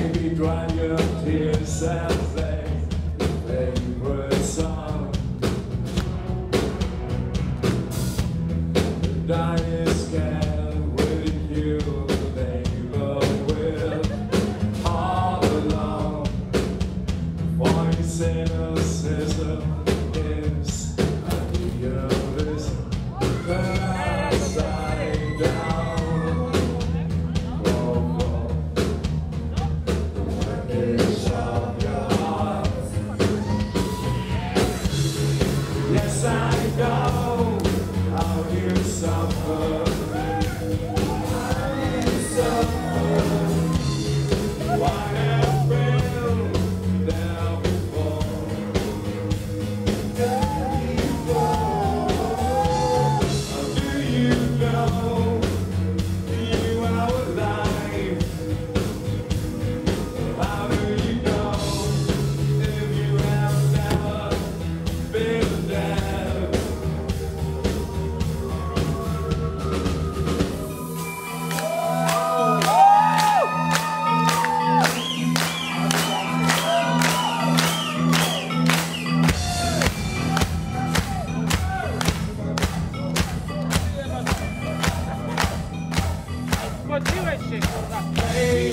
Baby, dry your tears and God. Hey,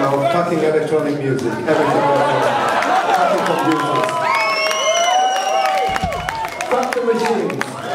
know, cutting electronic music, everything cutting computers. Fuck the machines.